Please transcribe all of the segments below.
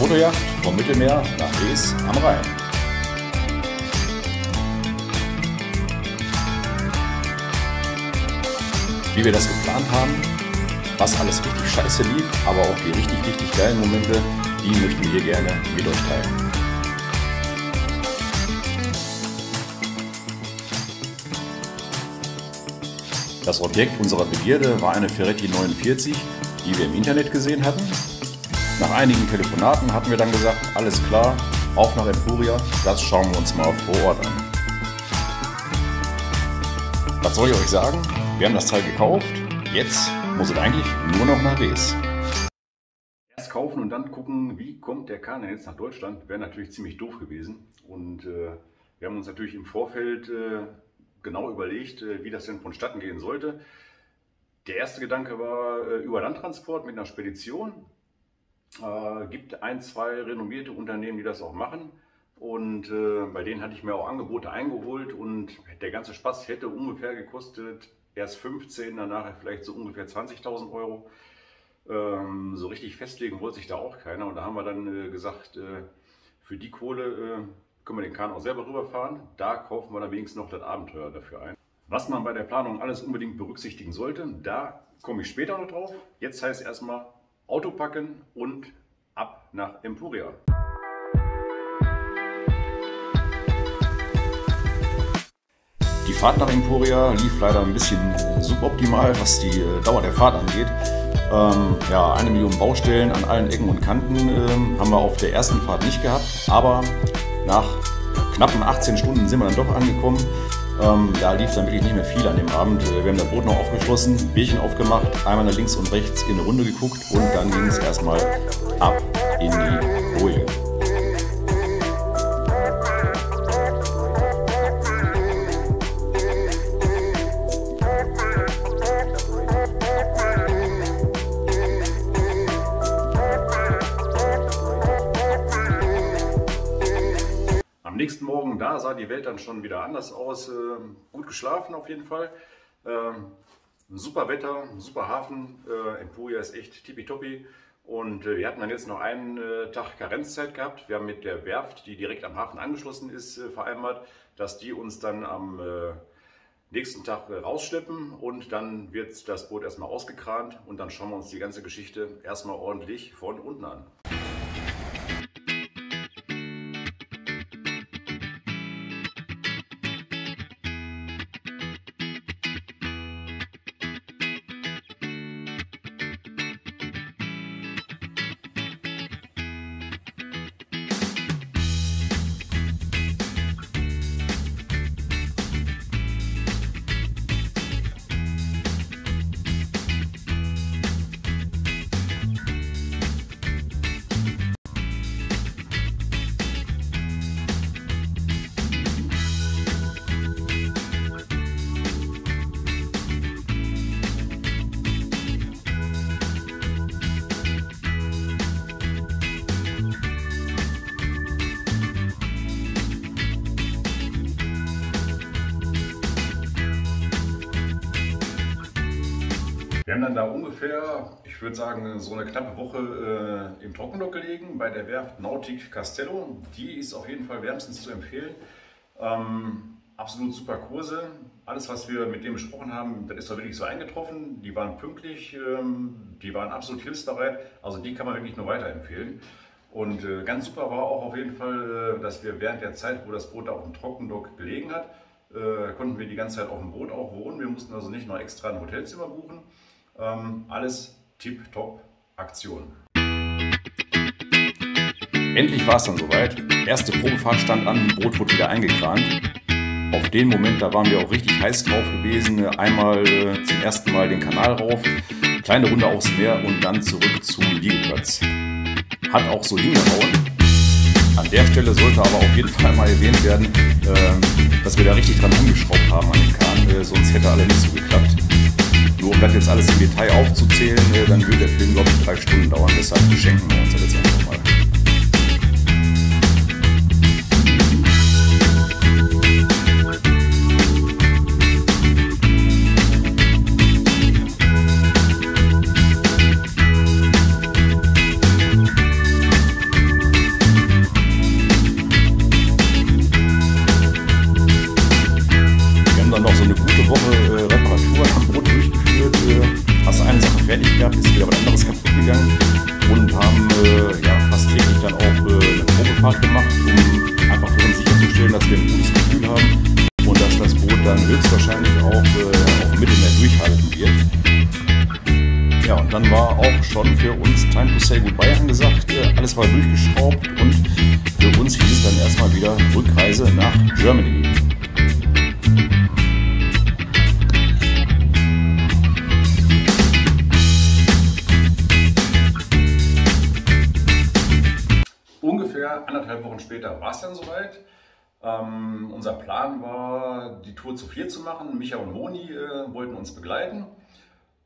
Motorjacht vom Mittelmeer nach Rees am Rhein. Wie wir das geplant haben, was alles richtig scheiße lief, aber auch die richtig, richtig geilen Momente, die möchten wir gerne mit euch teilen. Das Objekt unserer Begierde war eine Ferretti 49, die wir im Internet gesehen hatten. Nach einigen Telefonaten hatten wir dann gesagt, alles klar, auf nach Empuria, das schauen wir uns mal vor Ort an. Was soll ich euch sagen? Wir haben das Teil gekauft, jetzt muss es eigentlich nur noch nach Rees. Erst kaufen und dann gucken, wie kommt der Kahn jetzt nach Deutschland, wäre natürlich ziemlich doof gewesen. Und äh, wir haben uns natürlich im Vorfeld äh, genau überlegt, äh, wie das denn vonstatten gehen sollte. Der erste Gedanke war äh, über Landtransport mit einer Spedition. Äh, gibt ein, zwei renommierte Unternehmen, die das auch machen. Und äh, bei denen hatte ich mir auch Angebote eingeholt und der ganze Spaß hätte ungefähr gekostet, erst 15, danach vielleicht so ungefähr 20.000 Euro. Ähm, so richtig festlegen wollte sich da auch keiner. Und da haben wir dann äh, gesagt, äh, für die Kohle können wir den Kahn auch selber rüberfahren. Da kaufen wir dann wenigstens noch das Abenteuer dafür ein. Was man bei der Planung alles unbedingt berücksichtigen sollte, da komme ich später noch drauf. Jetzt heißt erstmal Auto packen und ab nach Empuria. Die Fahrt nach Empuria lief leider ein bisschen suboptimal, was die äh, Dauer der Fahrt angeht. Ähm, ja, eine Million Baustellen an allen Ecken und Kanten ähm, haben wir auf der ersten Fahrt nicht gehabt, aber nach knappen 18 Stunden sind wir dann doch angekommen. Ähm, da lief dann wirklich nicht mehr viel an dem Abend. Äh, wir haben das Boot noch aufgeschlossen, Bierchen aufgemacht, einmal nach links und rechts in eine Runde geguckt und dann ging es erstmal ab in die Morgen, da sah die Welt dann schon wieder anders aus. Ähm, gut geschlafen auf jeden Fall. Ähm, super Wetter, super Hafen. Äh, Empuria ist echt tippitoppi. Und äh, wir hatten dann jetzt noch einen äh, Tag Karenzzeit gehabt. Wir haben mit der Werft, die direkt am Hafen angeschlossen ist, vereinbart, dass die uns dann am nächsten Tag rausschleppen und dann wird das Boot erstmal ausgekrant und dann schauen wir uns die ganze Geschichte erstmal ordentlich von unten an. Ich würde sagen, so eine knappe Woche äh, im Trockendock gelegen bei der Werft Nautic Castello. Die ist auf jeden Fall wärmstens zu empfehlen. Ähm, absolut super Kurse. Alles, was wir mit denen besprochen haben, das ist da wirklich so eingetroffen. Die waren pünktlich, ähm, die waren absolut hilfsbereit. Also die kann man wirklich nur weiterempfehlen. Und äh, ganz super war auch auf jeden Fall, äh, dass wir während der Zeit, wo das Boot auf dem Trockendock gelegen hat, äh, konnten wir die ganze Zeit auf dem Boot auch wohnen. Wir mussten also nicht noch extra ein Hotelzimmer buchen. Ähm, alles tipptopp Aktion. Endlich war es dann soweit. Erste Probefahrt stand an, Boot wurde wieder eingekrant. Auf den Moment, da waren wir auch richtig heiß drauf gewesen. Einmal äh, zum ersten Mal den Kanal rauf, kleine Runde aufs Meer und dann zurück zum Liegeplatz. Hat auch so hingehauen. An der Stelle sollte aber auf jeden Fall mal erwähnt werden, äh, dass wir da richtig dran umgeschraubt haben an den Kahn, äh, sonst hätte alle nicht so geklappt. Um das jetzt alles im Detail aufzuzählen, äh, dann würde der Film, glaube ich, drei Stunden dauern. Deshalb schenken wir uns das jetzt vier zu machen. Micha und Moni äh, wollten uns begleiten.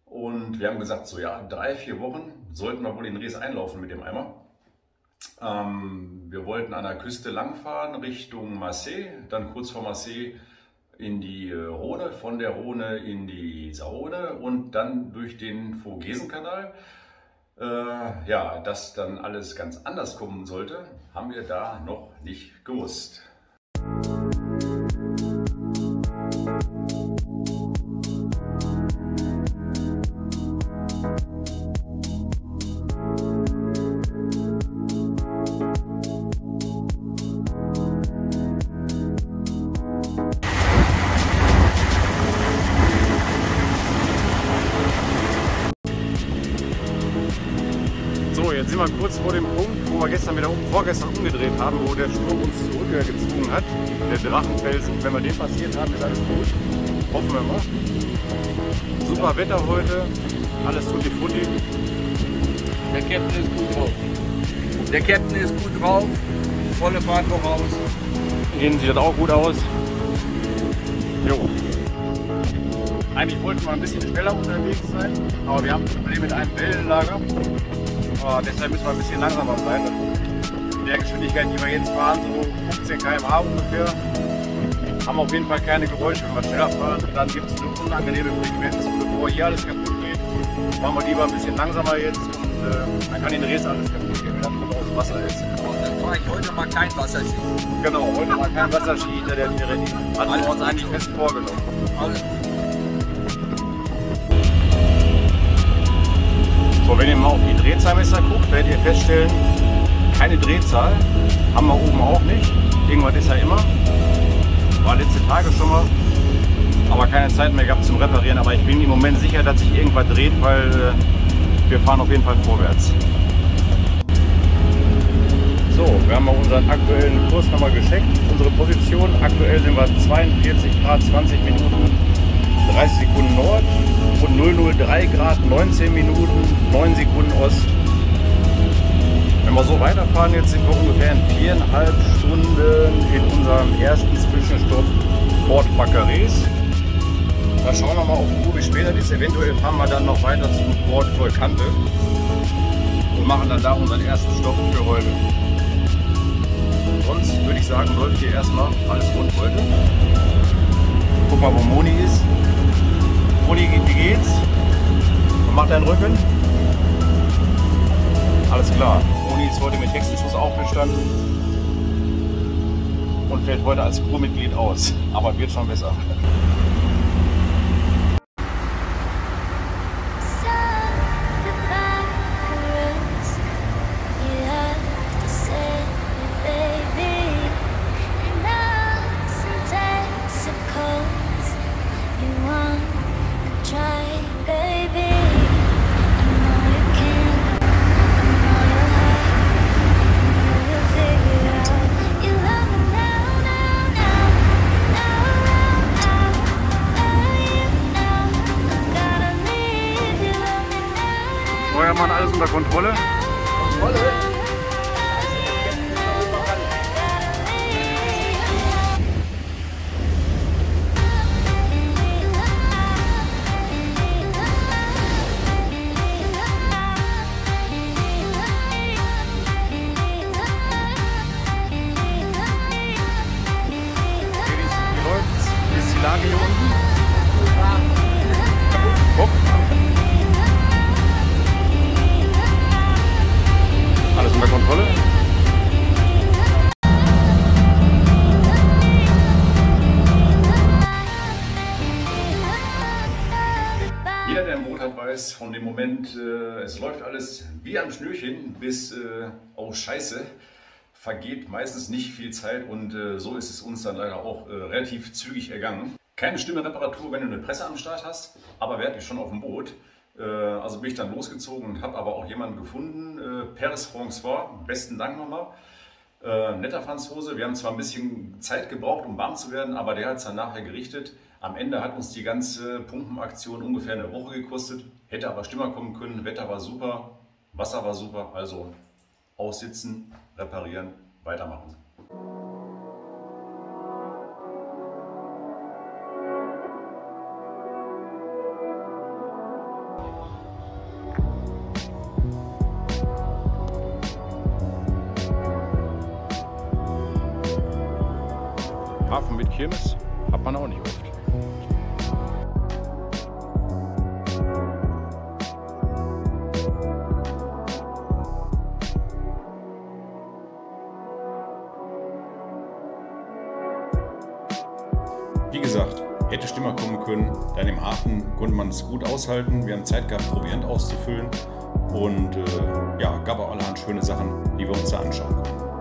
Und wir haben gesagt, so ja, drei, vier Wochen sollten wir wohl in Ries einlaufen mit dem Eimer. Ähm, wir wollten an der Küste langfahren Richtung Marseille, dann kurz vor Marseille in die äh, Rhone, von der Rhone in die Saone und dann durch den Vogesenkanal. Äh, ja, dass dann alles ganz anders kommen sollte, haben wir da noch nicht gewusst. Wenn wir den passiert haben, ist alles gut. Hoffen wir mal. Super Wetter heute. Alles tutti frutti. Der Captain ist gut drauf. Der Captain ist gut drauf. Volle Fahrt voraus. Ihnen sieht das auch gut aus. Jo. Eigentlich wollten wir ein bisschen schneller unterwegs sein, aber wir haben ein Problem mit einem Wellenlager. Aber deshalb müssen wir ein bisschen langsamer sein. In der Geschwindigkeit, die wir jetzt fahren, so 15 km/h ungefähr, haben auf jeden Fall keine Geräusche. Wenn wir schneller fahren, dann gibt es eine unangenehme Frequenz. Bevor hier alles kaputt geht, machen wir lieber ein bisschen langsamer jetzt und äh, dann kann in Dres alles kaputt gehen, wenn dann aus Wasser ist. Und dann fahre ich heute mal kein Wasserski. Genau, heute mal kein Wasserski hinter der Linie. Hatten wir uns eigentlich fest vorgenommen. Alles gut. So, wenn ihr mal auf die Drehzahlmesser guckt, werdet ihr feststellen, keine Drehzahl. Haben wir oben auch nicht. Irgendwas ist ja immer. War letzte Tage schon mal. Aber keine Zeit mehr gehabt zum Reparieren. Aber ich bin im Moment sicher, dass sich irgendwas dreht, weil äh, wir fahren auf jeden Fall vorwärts. So, wir haben mal unseren aktuellen Kurs nochmal gescheckt. Unsere Position, aktuell sind wir 42 Grad 20 Minuten 30 Sekunden Nord und 003 Grad 19 Minuten 9 Sekunden Ost. Wenn wir so weiterfahren, jetzt sind wir ungefähr in viereinhalb Stunden in unserem ersten Zwischenstopp Port Baccares. Da schauen wir mal auf die Uhr, wie später ist. Eventuell fahren wir dann noch weiter zum Port Volcante und machen dann da unseren ersten Stopp für heute. Sonst würde ich sagen, läuft hier erstmal alles rund heute. Guck mal, wo Moni ist. Moni, wie geht's? Und macht deinen Rücken? Alles klar. Moni ist heute mit Hexenschuss aufgestanden und fällt heute als Crewmitglied aus. Aber wird schon besser. Bis, äh, oh Scheiße, vergeht meistens nicht viel Zeit und äh, so ist es uns dann leider auch äh, relativ zügig ergangen. Keine schlimme Reparatur, wenn du eine Presse am Start hast, aber wir hatten schon auf dem Boot. Äh, also bin ich dann losgezogen und habe aber auch jemanden gefunden, äh, Peres François, besten Dank nochmal. Äh, netter Franzose, wir haben zwar ein bisschen Zeit gebraucht, um warm zu werden, aber der hat es dann nachher gerichtet. Am Ende hat uns die ganze Pumpenaktion ungefähr eine Woche gekostet, hätte aber schlimmer kommen können, Wetter war super, Wasser war super, also aussitzen, reparieren, weitermachen. Hafen mit Kirmes hat man auch nicht oft. Können. Dann im Hafen konnte man es gut aushalten. Wir haben Zeit gehabt, Proviant auszufüllen. Und äh, ja, gab auch allerhand schöne Sachen, die wir uns da anschauen konnten.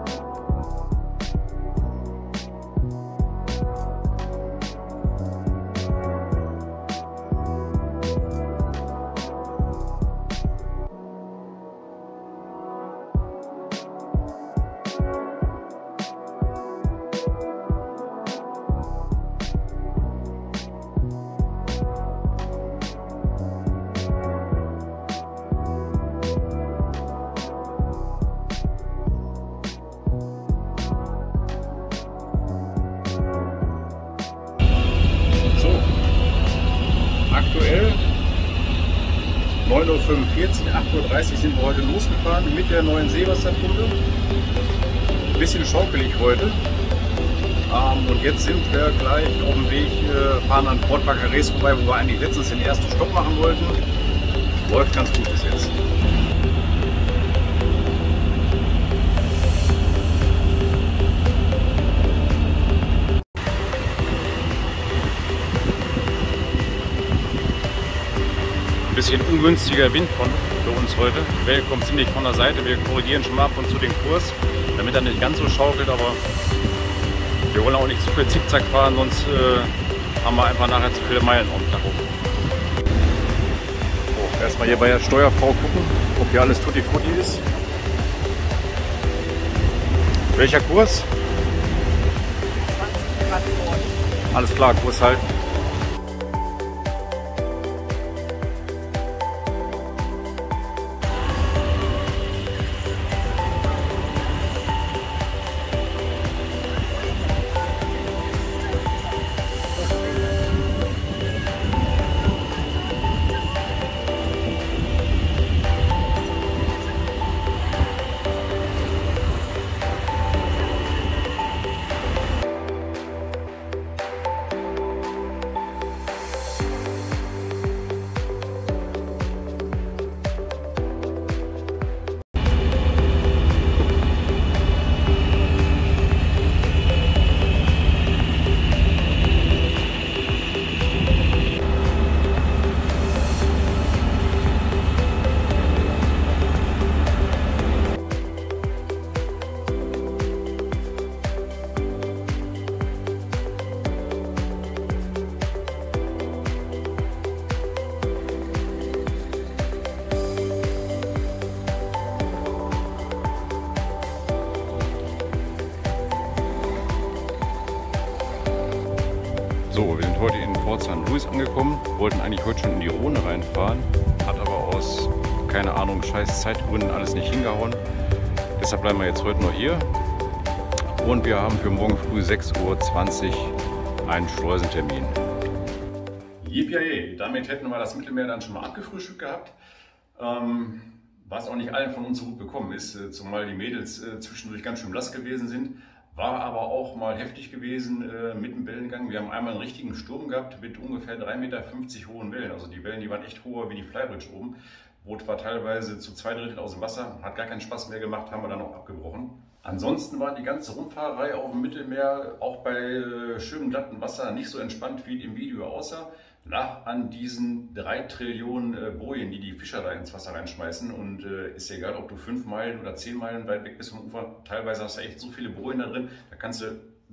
Für uns heute. Die Welle kommt ziemlich von der Seite. Wir korrigieren schon mal ab und zu den Kurs, damit er nicht ganz so schaukelt, aber wir wollen auch nicht zu viel Zickzack fahren, sonst äh, haben wir einfach nachher zu viele Meilen auf dem Tacho. So, erstmal hier bei der Steuerfrau gucken, ob hier alles tutti frutti ist. Welcher Kurs? Alles klar, Kurs halten. Wir haben für morgen früh 6.20 Uhr einen Schleusentermin. Yippie, damit hätten wir das Mittelmeer dann schon mal abgefrühstückt gehabt. Ähm, was auch nicht allen von uns so gut bekommen ist, äh, zumal die Mädels äh, zwischendurch ganz schön blass gewesen sind. War aber auch mal heftig gewesen äh, mit dem Wellengang. Wir haben einmal einen richtigen Sturm gehabt mit ungefähr 3,50 Meter hohen Wellen. Also die Wellen, die waren echt hoher wie die Flybridge oben. Boot war teilweise zu zwei Drittel aus dem Wasser, hat gar keinen Spaß mehr gemacht, haben wir dann auch abgebrochen. Ansonsten war die ganze Rundfahrerei auf dem Mittelmeer auch bei äh, schönem glatten Wasser nicht so entspannt, wie im Video aussah. Lag an diesen drei Trillionen äh, Bojen, die die Fischer da ins Wasser reinschmeißen. Und äh, ist ja egal, ob du fünf Meilen oder zehn Meilen weit weg bist vom Ufer. Teilweise hast du echt so viele Bojen da drin, da kannst du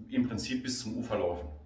im Prinzip bis zum Ufer laufen.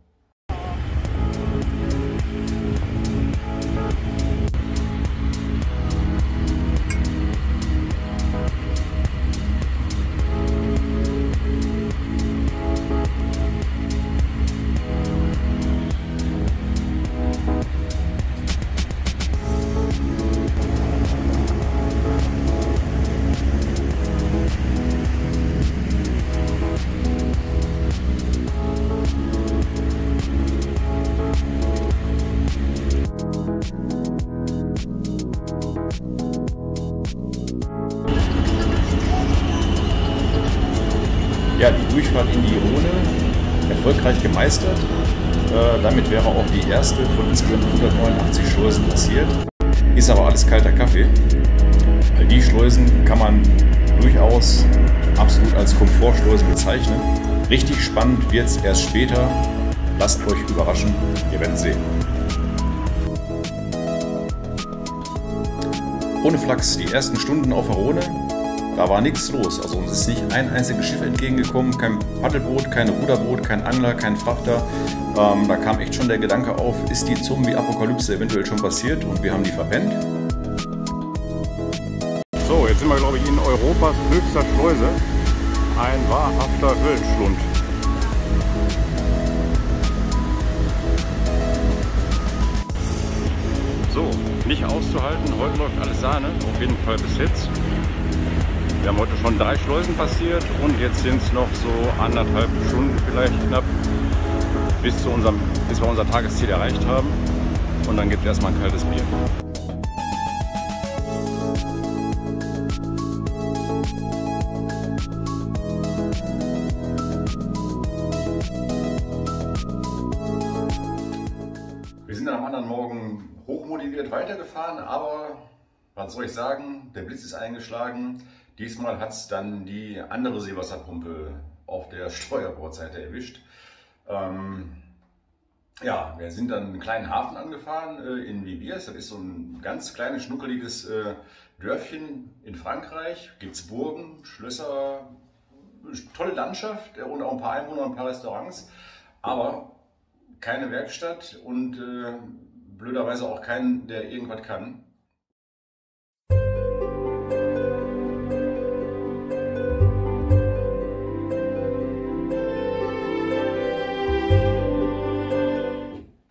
Richtig spannend wird es erst später. Lasst euch überraschen, ihr werdet sehen. Ohne Flachs, die ersten Stunden auf der Rhone, da war nichts los. Also uns ist nicht ein einziges Schiff entgegengekommen, kein Paddelboot, kein Ruderboot, kein Angler, kein Frachter. Ähm, da kam echt schon der Gedanke auf, ist die Zombie-Apokalypse eventuell schon passiert und wir haben die verpennt. So, jetzt sind wir glaube ich in Europas höchster Schleuse. Ein wahrhafter Höllenschlund. So, nicht auszuhalten, heute läuft alles Sahne, auf jeden Fall bis jetzt. Wir haben heute schon drei Schleusen passiert und jetzt sind es noch so anderthalb Stunden vielleicht knapp, bis, zu unserem, bis wir unser Tagesziel erreicht haben. Und dann gibt es erstmal ein kaltes Bier. Weitergefahren, aber was soll ich sagen, der Blitz ist eingeschlagen. Diesmal hat es dann die andere Seewasserpumpe auf der Steuerbordseite erwischt. Ähm, ja, wir sind dann einen kleinen Hafen angefahren äh, in Viviers. Das ist so ein ganz kleines, schnuckeliges äh, Dörfchen in Frankreich. Gibt es Burgen, Schlösser, tolle Landschaft äh, und auch ein paar Einwohner und ein paar Restaurants. Aber keine Werkstatt und äh, blöderweise auch keinen, der irgendwas kann.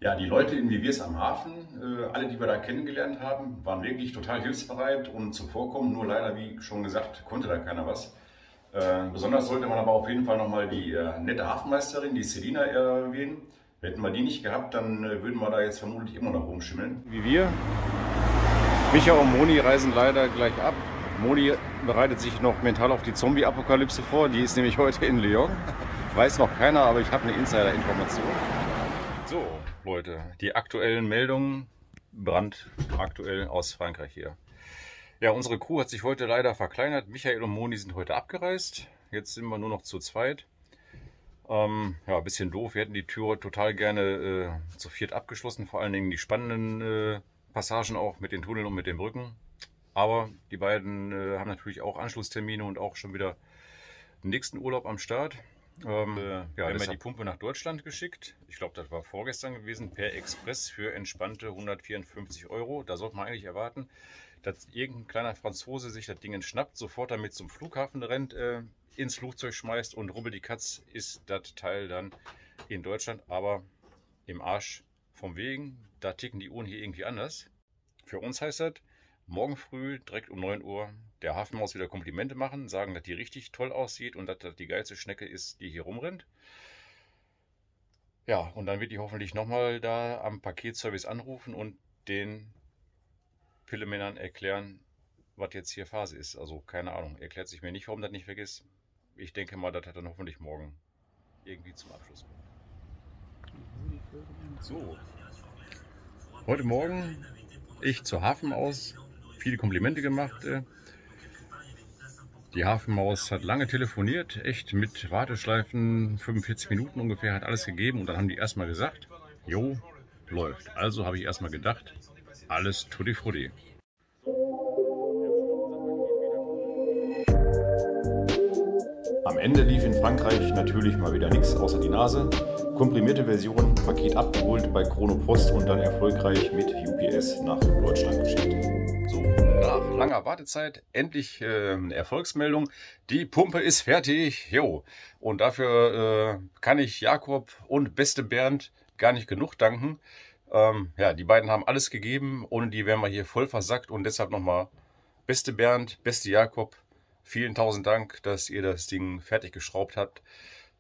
Ja, die Leute in Viviers am Hafen, äh, alle, die wir da kennengelernt haben, waren wirklich total hilfsbereit und zuvorkommen. Nur leider, wie schon gesagt, konnte da keiner was. Äh, besonders sollte man aber auf jeden Fall nochmal die äh, nette Hafenmeisterin, die Selina, erwähnen. Hätten wir die nicht gehabt, dann äh, würden wir da jetzt vermutlich immer noch rumschimmeln. Wie wir. Micha und Moni reisen leider gleich ab. Moni bereitet sich noch mental auf die Zombie-Apokalypse vor. Die ist nämlich heute in Lyon. Weiß noch keiner, aber ich habe eine Insider-Information. So, Leute, die aktuellen Meldungen, Brand aktuell aus Frankreich hier. Ja, unsere Crew hat sich heute leider verkleinert. Michael und Moni sind heute abgereist. Jetzt sind wir nur noch zu zweit. Ähm, ja, ein bisschen doof. Wir hätten die Türe total gerne äh, zu viert abgeschlossen. Vor allen Dingen die spannenden äh, Passagen auch mit den Tunneln und mit den Brücken. Aber die beiden äh, haben natürlich auch Anschlusstermine und auch schon wieder nächsten Urlaub am Start. Ähm, äh, ja, wir haben ja die Pumpe nach Deutschland geschickt. Ich glaube, das war vorgestern gewesen, per Express für entspannte 154 Euro. Da sollte man eigentlich erwarten, dass irgendein kleiner Franzose sich das Ding schnappt, sofort damit zum Flughafen rennt, äh, ins Flugzeug schmeißt und rubbel die Katz ist das Teil dann in Deutschland, aber im Arsch vom Wegen. Da ticken die Uhren hier irgendwie anders. Für uns heißt das, morgen früh direkt um 9 Uhr der Hafenmaus wieder Komplimente machen, sagen, dass die richtig toll aussieht und dass das die geilste Schnecke ist, die hier rumrennt. Ja, und dann wird die hoffentlich nochmal da am Paketservice anrufen und den Pillemännern erklären, was jetzt hier Phase ist. Also keine Ahnung, erklärt sich mir nicht, warum das nicht weg ist. Ich denke mal, das hat dann hoffentlich morgen irgendwie zum Abschluss. So, heute Morgen ich zur Hafen aus, viele Komplimente gemacht. äh. Die Hafenmaus hat lange telefoniert, echt mit Warteschleifen, 45 Minuten ungefähr, hat alles gegeben und dann haben die erstmal gesagt, jo, läuft. Also habe ich erstmal gedacht, alles tutti frutti. Am Ende lief in Frankreich natürlich mal wieder nichts außer die Nase. Komprimierte Version, Paket abgeholt bei Chronopost und dann erfolgreich mit UPS nach Deutschland geschickt. So, nach langer Wartezeit endlich äh, eine Erfolgsmeldung. Die Pumpe ist fertig. Jo. Und dafür äh, kann ich Jakob und beste Bernd gar nicht genug danken. Ähm, ja, die beiden haben alles gegeben. Ohne die wären wir hier voll versackt. Und deshalb nochmal beste Bernd, beste Jakob. Vielen tausend Dank, dass ihr das Ding fertig geschraubt habt.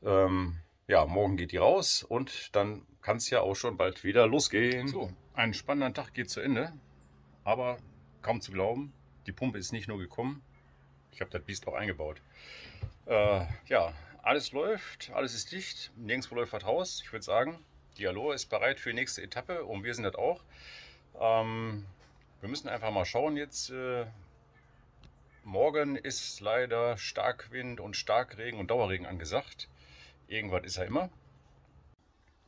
Ähm, ja, morgen geht die raus und dann kann es ja auch schon bald wieder losgehen. So, ein spannender Tag geht zu Ende. Aber kaum zu glauben, die Pumpe ist nicht nur gekommen, ich habe das Biest auch eingebaut. Äh, ja, alles läuft, alles ist dicht, nirgendwo läuft was Haus. Ich würde sagen, die Aloha ist bereit für die nächste Etappe und wir sind das auch. Ähm, wir müssen einfach mal schauen jetzt. Äh, morgen ist leider Starkwind und Starkregen und Dauerregen angesagt. Irgendwas ist ja immer.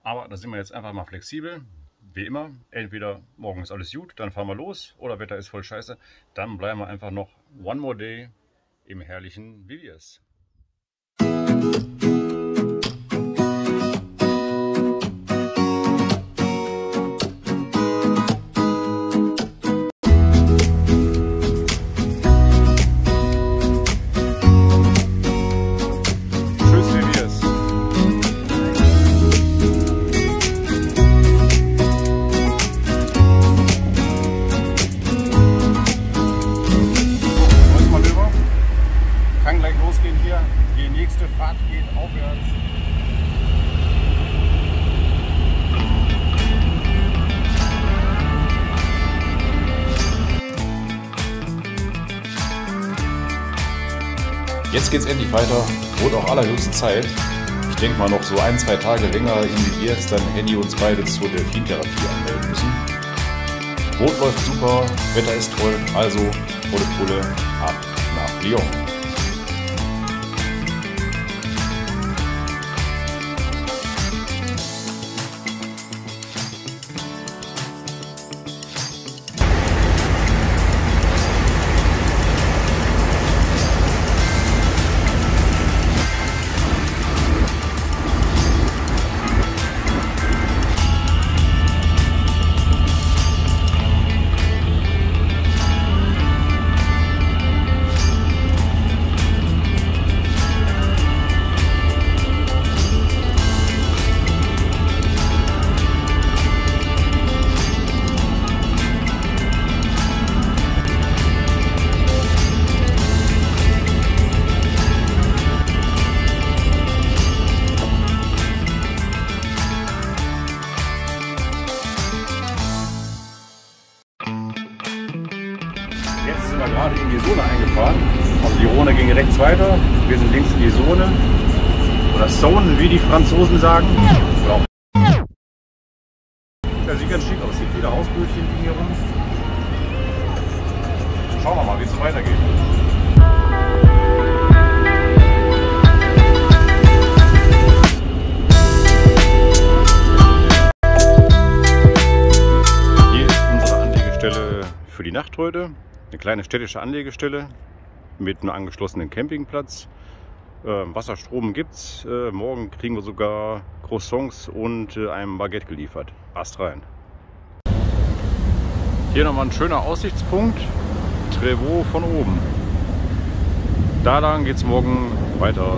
Aber da sind wir jetzt einfach mal flexibel. Wie immer, entweder morgen ist alles gut, dann fahren wir los, oder Wetter ist voll scheiße. Dann bleiben wir einfach noch one more day im herrlichen Viviers. Weiter. Wurde auch allerhöchste Zeit. Ich denke mal noch so ein, zwei Tage länger in die Years, dann Henny uns beide zur Delfintherapie anmelden müssen. Boot läuft super, Wetter ist toll, also volle Pulle ab nach Lyon. Gerade in die Zone eingefahren. Also die Rhone ging rechts weiter, wir sind links in die Zone. Oder Zone, wie die Franzosen sagen. Ja, sieht ganz schick aus. Sieht viele Hausbötchen hier rum. Schauen wir mal, wie es weitergeht. Hier ist unsere Anlegestelle für die Nacht heute eine kleine städtische Anlegestelle mit einem angeschlossenen Campingplatz. Äh, Wasserstrom gibt es. Äh, morgen kriegen wir sogar Croissants und äh, ein Baguette geliefert. Ast rein. Hier nochmal ein schöner Aussichtspunkt. Trevaux von oben. Da lang geht es morgen weiter.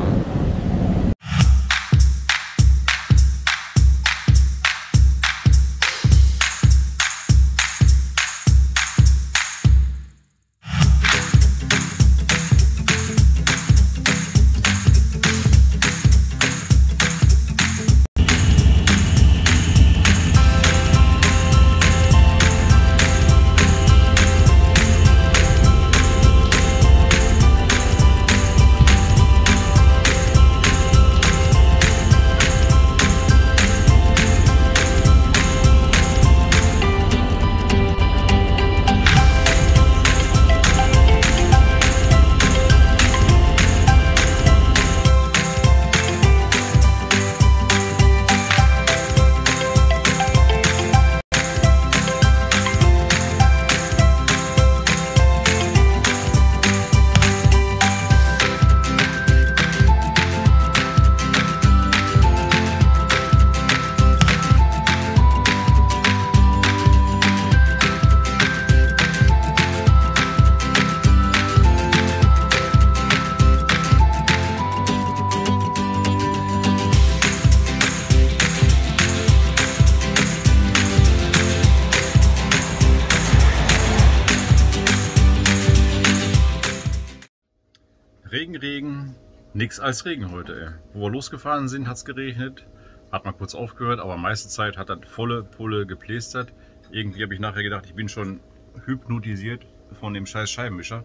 Regen, Regen, nix als Regen heute. Ey. Wo wir losgefahren sind, hat es geregnet. Hat mal kurz aufgehört, aber meiste Zeit hat das volle Pulle geplästert. Irgendwie habe ich nachher gedacht, ich bin schon hypnotisiert von dem scheiß Scheibenwischer.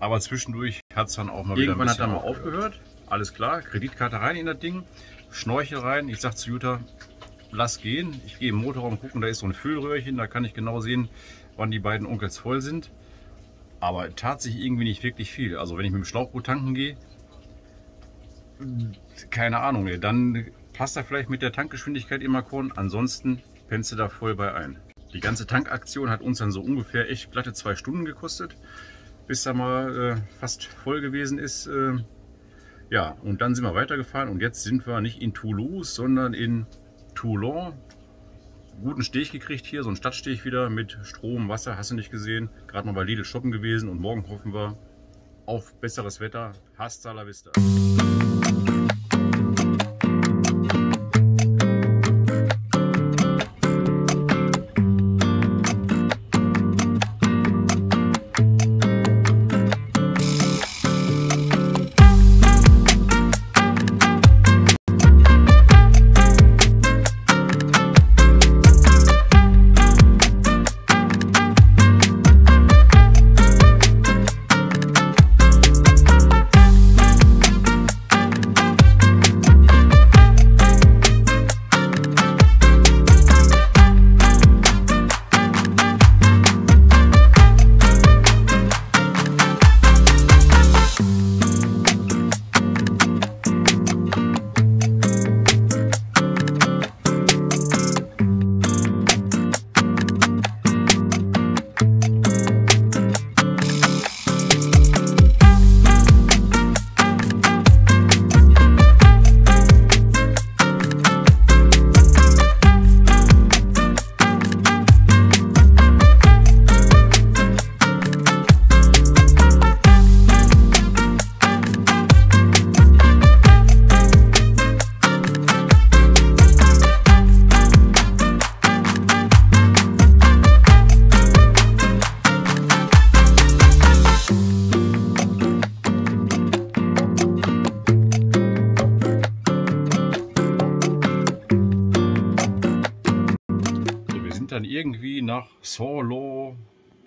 Aber zwischendurch hat es dann auch mal Irgendwann wieder ein hat dann mal aufgehört. aufgehört. alles klar, Kreditkarte rein in das Ding, Schnorchel rein. Ich sage zu Jutta, lass gehen. Ich gehe im Motorraum gucken, da ist so ein Füllröhrchen, da kann ich genau sehen, wann die beiden Onkels voll sind. Aber tat sich irgendwie nicht wirklich viel. Also wenn ich mit dem Schlauchboot tanken gehe, keine Ahnung, dann passt er vielleicht mit der Tankgeschwindigkeit im Akkord. Ansonsten pennst du da voll bei ein. Die ganze Tankaktion hat uns dann so ungefähr echt glatte zwei Stunden gekostet, bis er mal äh, fast voll gewesen ist. Äh, ja, und dann sind wir weitergefahren und jetzt sind wir nicht in Toulouse, sondern in Toulon. Guten Steg gekriegt hier, so ein Stadtsteg wieder mit Strom, Wasser, hast du nicht gesehen. Gerade mal bei Lidl shoppen gewesen und morgen hoffen wir auf besseres Wetter. Hasta la vista.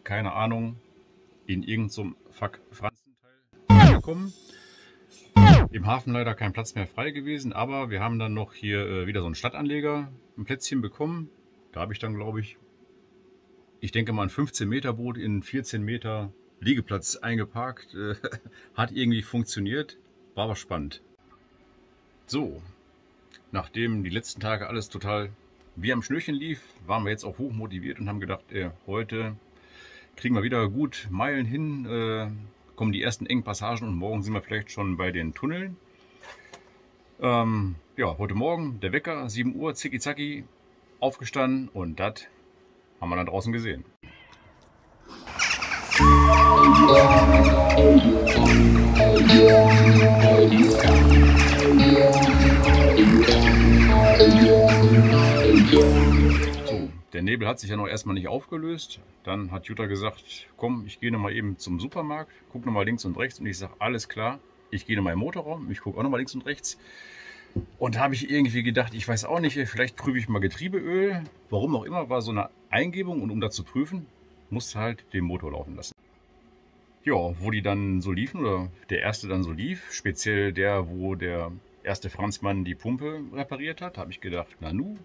Keine Ahnung, in irgendeinem Fuck Franzenteil angekommen. Im Hafen leider kein Platz mehr frei gewesen, aber wir haben dann noch hier äh, wieder so einen Stadtanleger, ein Plätzchen bekommen. Da habe ich dann, glaube ich, ich denke mal ein 15 Meter Boot in 14 Meter Liegeplatz eingeparkt. Äh, hat irgendwie funktioniert, war aber spannend. So, nachdem die letzten Tage alles total wie am Schnürchen lief, waren wir jetzt auch hoch motiviert und haben gedacht, äh, heute kriegen wir wieder gut Meilen hin, äh, kommen die ersten engen Passagen und morgen sind wir vielleicht schon bei den Tunneln. Ähm, ja, heute Morgen der Wecker, 7 Uhr, zicki zacki, aufgestanden und das haben wir dann draußen gesehen. So, der Nebel hat sich ja noch erstmal nicht aufgelöst. Dann hat Jutta gesagt, komm, ich gehe noch mal eben zum Supermarkt, guck noch mal links und rechts und ich sage, alles klar, ich gehe noch mal im Motorraum, ich gucke auch noch mal links und rechts. Und da habe ich irgendwie gedacht, ich weiß auch nicht, vielleicht prüfe ich mal Getriebeöl. Warum auch immer, war so eine Eingebung und um das zu prüfen, musste halt den Motor laufen lassen. Ja, wo die dann so liefen oder der erste dann so lief, speziell der, wo der erste Franzmann die Pumpe repariert hat, habe ich gedacht, na nu,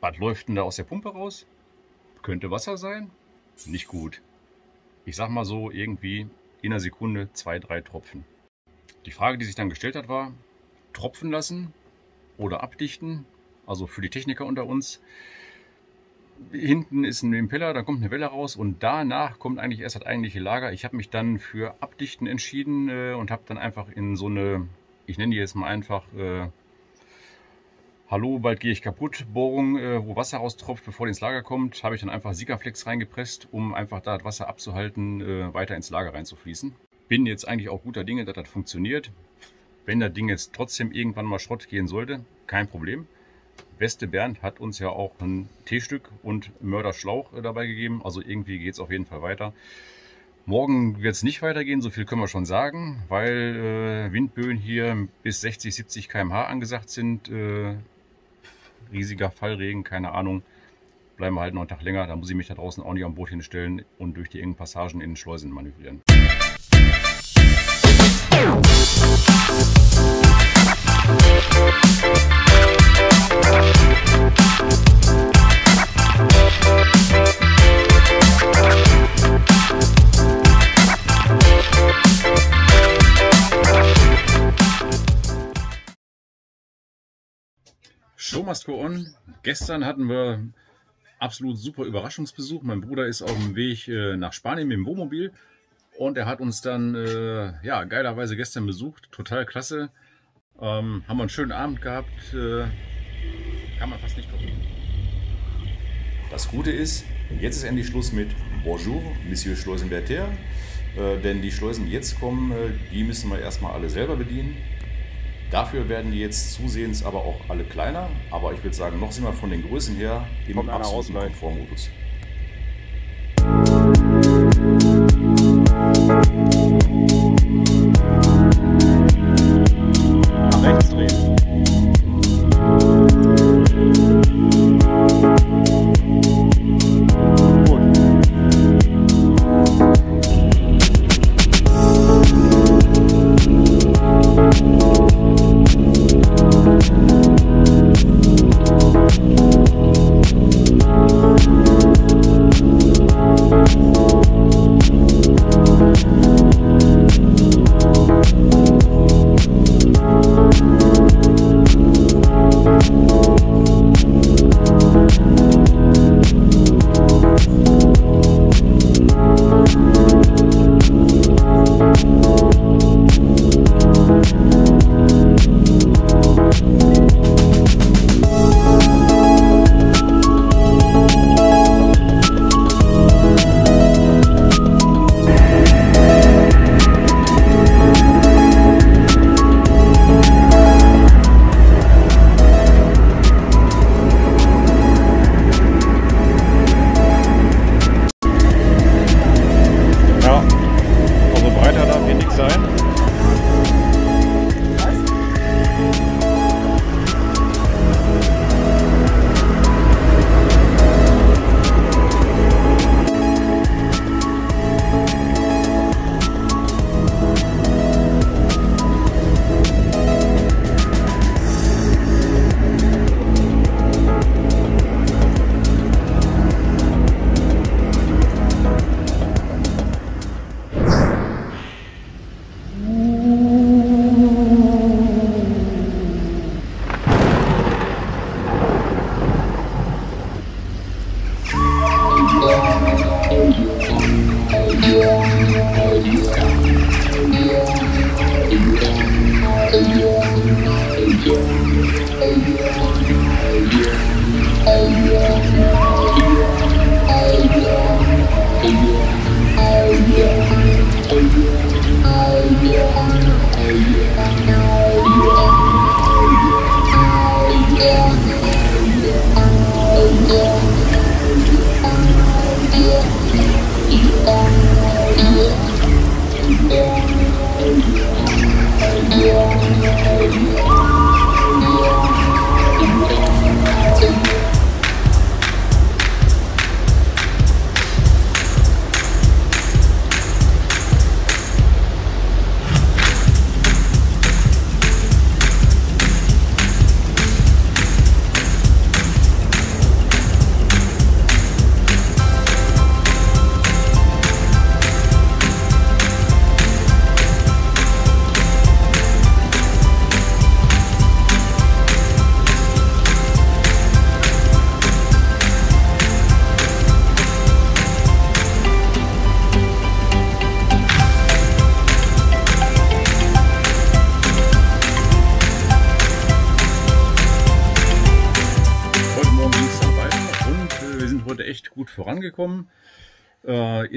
was läuft denn da aus der Pumpe raus? Könnte Wasser sein? Nicht gut. Ich sag mal so, irgendwie in einer Sekunde zwei, drei Tropfen. Die Frage, die sich dann gestellt hat, war, tropfen lassen oder abdichten? Also für die Techniker unter uns. Hinten ist ein Impeller, da kommt eine Welle raus und danach kommt eigentlich erst das eigentliche Lager. Ich habe mich dann für Abdichten entschieden äh, und habe dann einfach in so eine, ich nenne die jetzt mal einfach äh, Hallo, bald gehe ich kaputt. Bohrung, äh, wo Wasser raustropft, bevor die ins Lager kommt, habe ich dann einfach Sikaflex reingepresst, um einfach da das Wasser abzuhalten, äh, weiter ins Lager reinzufließen. Bin jetzt eigentlich auch guter Dinge, dass das funktioniert. Wenn das Ding jetzt trotzdem irgendwann mal Schrott gehen sollte, kein Problem. Beste Bernd hat uns ja auch ein T-Stück und Mörderschlauch äh, dabei gegeben. Also irgendwie geht es auf jeden Fall weiter. Morgen wird es nicht weitergehen, so viel können wir schon sagen, weil äh, Windböen hier bis 60, 70 km/h angesagt sind. Riesiger Fallregen, keine Ahnung. Bleiben wir halt noch einen Tag länger, da muss ich mich da draußen auch nicht am Boot hinstellen und durch die engen Passagen in den Schleusen manövrieren. Show must go on. Gestern hatten wir absolut super Überraschungsbesuch. Mein Bruder ist auf dem Weg äh, nach Spanien mit dem Wohnmobil und er hat uns dann äh, ja geilerweise gestern besucht. Total klasse. Ähm, haben wir einen schönen Abend gehabt. Äh, kann man fast nicht toppen. Das Gute ist, jetzt ist endlich Schluss mit Bonjour, Monsieur Schleusenberter. Äh, denn die Schleusen, die jetzt kommen, äh, die müssen wir erstmal alle selber bedienen. Dafür werden die jetzt zusehends aber auch alle kleiner. Aber ich würde sagen, noch sind wir von den Größen her im absoluten. Komfortmodus. Nach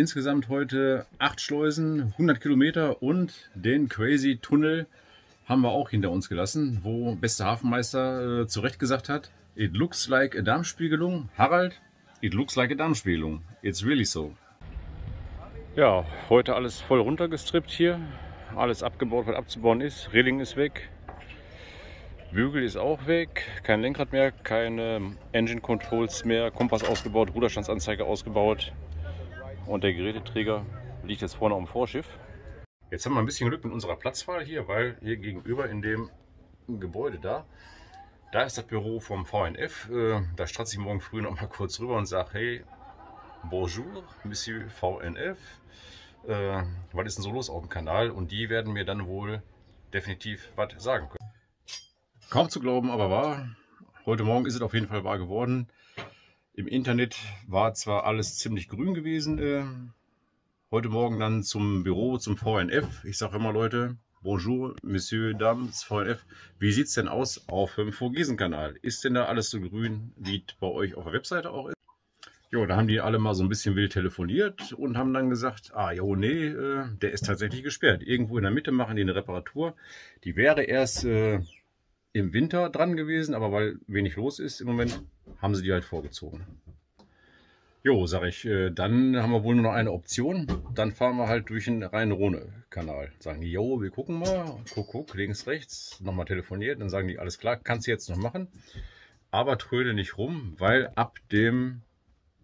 insgesamt heute acht Schleusen, 100 Kilometer und den Crazy Tunnel haben wir auch hinter uns gelassen, wo bester Hafenmeister äh, zu Recht gesagt hat, it looks like a Darmspiegelung. Harald, it looks like a Darmspiegelung. It's really so. Ja, heute alles voll runtergestrippt hier. Alles abgebaut, was abzubauen ist. Reling ist weg. Bügel ist auch weg. Kein Lenkrad mehr, keine Engine Controls mehr. Kompass ausgebaut, Ruderstandsanzeige ausgebaut. Und der Geräteträger liegt jetzt vorne am Vorschiff. Jetzt haben wir ein bisschen Glück mit unserer Platzwahl hier, weil hier gegenüber in dem Gebäude da. Da ist das Büro vom VNF. Äh, da stratze ich morgen früh noch mal kurz rüber und sage, hey, bonjour, Monsieur VNF. Äh, was ist denn so los auf dem Kanal? Und die werden mir dann wohl definitiv was sagen können. Kaum zu glauben, aber wahr. Heute Morgen ist es auf jeden Fall wahr geworden. Im Internet war zwar alles ziemlich grün gewesen. Äh, heute Morgen dann zum Büro, zum VNF. Ich sage immer, Leute, bonjour, Monsieur, Dames, VNF. Wie sieht es denn aus auf dem Vogesen-Kanal? Ist denn da alles so grün, wie es bei euch auf der Webseite auch ist? Jo, da haben die alle mal so ein bisschen wild telefoniert und haben dann gesagt, ah jo, nee, äh, der ist tatsächlich gesperrt. Irgendwo in der Mitte machen die eine Reparatur. Die wäre erst äh, im Winter dran gewesen, aber weil wenig los ist im Moment, haben sie die halt vorgezogen. Jo, sag ich, äh, dann haben wir wohl nur noch eine Option. Dann fahren wir halt durch den Rhein-Rhone-Kanal. Sagen die, jo, wir gucken mal, guck, guck, links, rechts, nochmal telefoniert. Dann sagen die, alles klar, kannst du jetzt noch machen. Aber tröde nicht rum, weil ab dem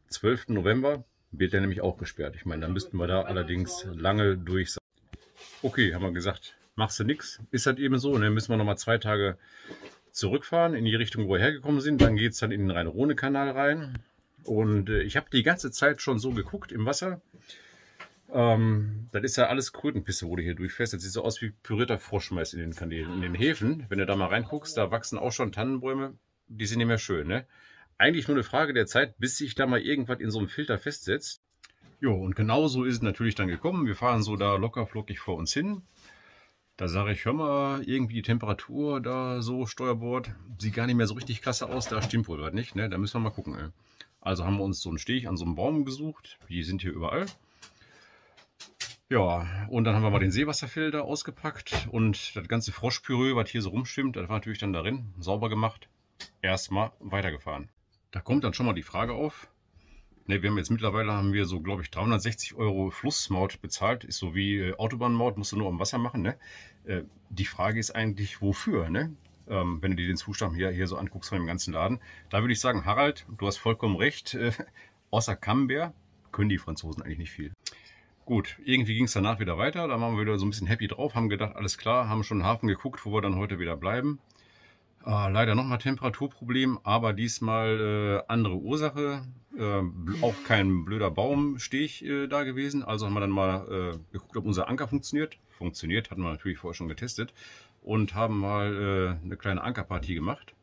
12. November wird der nämlich auch gesperrt. Ich meine, dann müssten wir da allerdings lange durch sein. Okay, haben wir gesagt, machst du nichts. Ist halt eben so. Und ne? dann müssen wir nochmal zwei Tage zurückfahren in die Richtung, wo wir hergekommen sind. Dann geht es dann in den Rhein-Rhone-Kanal rein. Und äh, ich habe die ganze Zeit schon so geguckt im Wasser. Ähm, das ist ja alles Krötenpisse, wo du hier durchfährst. Das sieht so aus wie pürierter Froschmeiß in den Kanälen. In den Häfen, wenn du da mal reinguckst, da wachsen auch schon Tannenbäume. Die sind nicht mehr schön, ne? Eigentlich nur eine Frage der Zeit, bis sich da mal irgendwas in so einem Filter festsetzt. Jo, und genau so ist es natürlich dann gekommen. Wir fahren so da locker flockig vor uns hin. Da sage ich, hör mal, irgendwie die Temperatur da so Steuerbord sieht gar nicht mehr so richtig klasse aus. Da stimmt wohl was nicht, ne? Da müssen wir mal gucken, ey. Also haben wir uns so einen Steg an so einem Baum gesucht. Die sind hier überall. Ja, und dann haben wir mal den Seewasserfilter ausgepackt und das ganze Froschpüree, was hier so rumschwimmt, das war natürlich dann darin, sauber gemacht, erstmal weitergefahren. Da kommt dann schon mal die Frage auf, ne, wir haben jetzt mittlerweile, haben wir so, glaube ich, 360 Euro Flussmaut bezahlt, ist so wie äh, Autobahnmaut, musst du nur am Wasser machen, ne? Äh, die Frage ist eigentlich, wofür, ne? ähm, wenn du dir den Zustand hier, hier so anguckst von dem ganzen Laden. Da würde ich sagen, Harald, du hast vollkommen recht. Äh, außer Camembert können die Franzosen eigentlich nicht viel. Gut, irgendwie ging es danach wieder weiter. Da waren wir wieder so ein bisschen happy drauf, haben gedacht, alles klar, haben schon einen Hafen geguckt, wo wir dann heute wieder bleiben. Äh, leider nochmal Temperaturproblem, aber diesmal äh, andere Ursache. Äh, auch kein blöder Baumstich äh, da gewesen. Also haben wir dann mal äh, geguckt, ob unser Anker funktioniert. Funktioniert, hatten wir natürlich vorher schon getestet und haben mal äh, eine kleine Ankerpartie gemacht.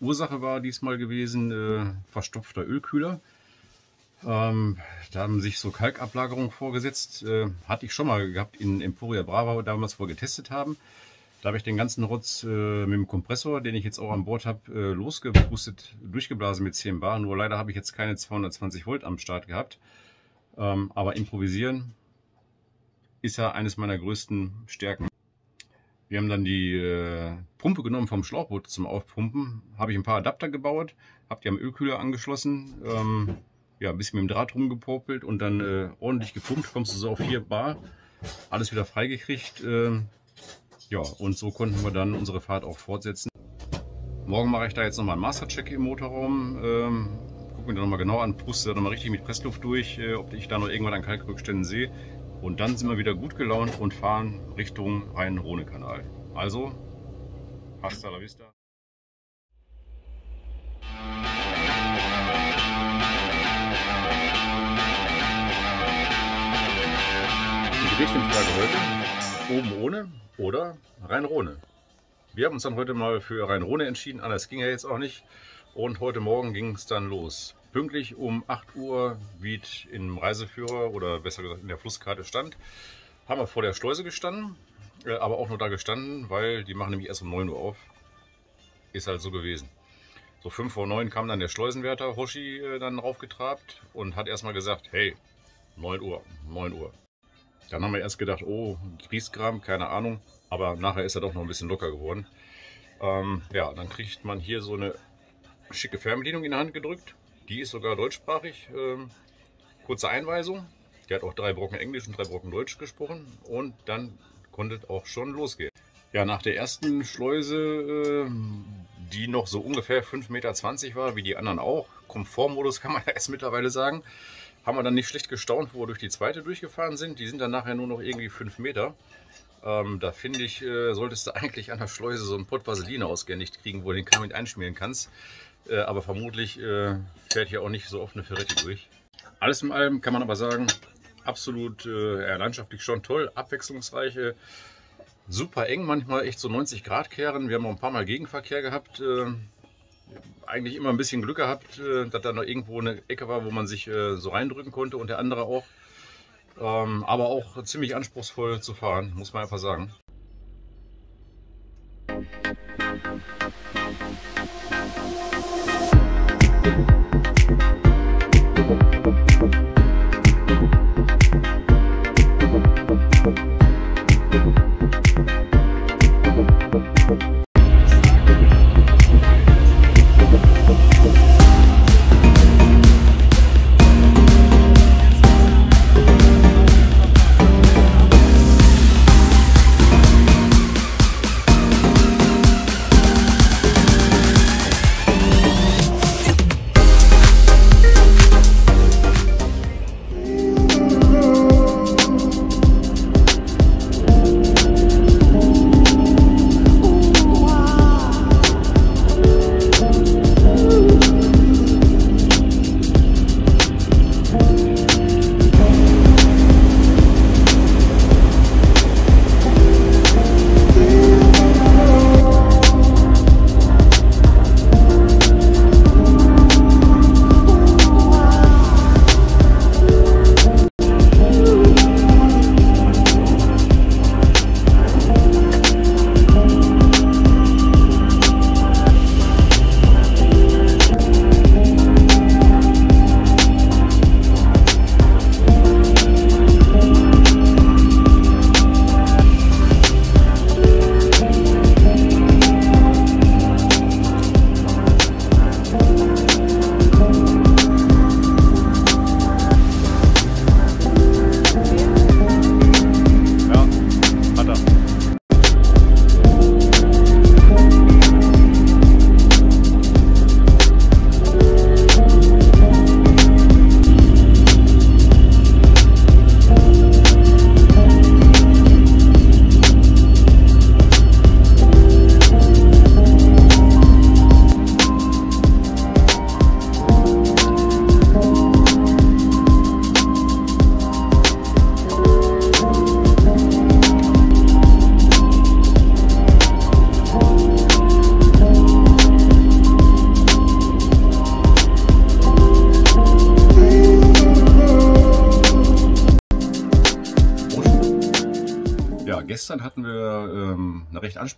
Ursache war diesmal gewesen äh, verstopfter Ölkühler. Ähm, da haben sich so Kalkablagerungen vorgesetzt. Hatte ich schon mal gehabt in Emporia Brava, damals wir getestet haben. Da habe ich den ganzen Rotz äh, mit dem Kompressor, den ich jetzt auch an Bord habe, äh, losgepustet, durchgeblasen mit 10 Bar. Nur leider habe ich jetzt keine 220 Volt am Start gehabt. Ähm, aber improvisieren ist ja eines meiner größten Stärken. Wir haben dann die äh, Pumpe genommen vom Schlauchboot zum Aufpumpen. Habe ich ein paar Adapter gebaut, habe die am Ölkühler angeschlossen, ähm, ja, ein bisschen mit dem Draht rumgepopelt und dann äh, ordentlich gepumpt. Kommst du so auf 4 Bar, alles wieder freigekriegt. Äh, ja, und so konnten wir dann unsere Fahrt auch fortsetzen. Morgen mache ich da jetzt nochmal einen Mastercheck im Motorraum. Ähm, gucke mir da nochmal genau an, puste da nochmal richtig mit Pressluft durch, äh, ob ich da noch irgendwann an Kalkrückständen sehe. Und dann sind wir wieder gut gelaunt und fahren Richtung Rhein-Rhone-Kanal. Also, hasta la vista. Die Gerichtsanfrage heute, oben ohne oder Rhein-Rhone. Wir haben uns dann heute mal für Rhein-Rhone entschieden, anders ging ja jetzt auch nicht. Und heute Morgen ging es dann los. Pünktlich um 8 Uhr, wie es im Reiseführer oder besser gesagt in der Flusskarte stand, haben wir vor der Schleuse gestanden. Äh, aber auch nur da gestanden, weil die machen nämlich erst um 9 Uhr auf. Ist halt so gewesen. So 5 vor 9 kam dann der Schleusenwärter Hoshi äh, dann raufgetrabt und hat erstmal gesagt, hey, 9 Uhr, 9 Uhr. Dann haben wir erst gedacht, oh, Griesgram, keine Ahnung. Aber nachher ist er doch noch ein bisschen locker geworden. Ähm, ja, dann kriegt man hier so eine schicke Fernbedienung in die Hand gedrückt. Die ist sogar deutschsprachig. Ähm, kurze Einweisung. Der hat auch drei Brocken Englisch und drei Brocken Deutsch gesprochen. Und dann konnte es auch schon losgehen. Ja, nach der ersten Schleuse, äh, die noch so ungefähr 5,20 Meter war, wie die anderen auch, Komfortmodus kann man erst mittlerweile sagen, haben wir dann nicht schlecht gestaunt, wo wir durch die zweite durchgefahren sind. Die sind dann nachher nur noch irgendwie 5 Meter. Ähm, da finde ich, äh, solltest du eigentlich an der Schleuse so einen Pott Vaseline ausgehändigt kriegen, wo du den Kahn mit einschmieren kannst. Äh, aber vermutlich äh, fährt hier auch nicht so oft eine Ferretti durch. Alles in allem kann man aber sagen, absolut äh, landschaftlich schon toll, abwechslungsreiche, super eng, manchmal echt so 90 Grad kehren. Wir haben auch ein paar Mal Gegenverkehr gehabt. Eigentlich immer ein bisschen Glück gehabt, äh, dass da noch irgendwo eine Ecke war, wo man sich äh, so reindrücken konnte und der andere auch. Ähm, aber auch ziemlich anspruchsvoll zu fahren, muss man einfach sagen.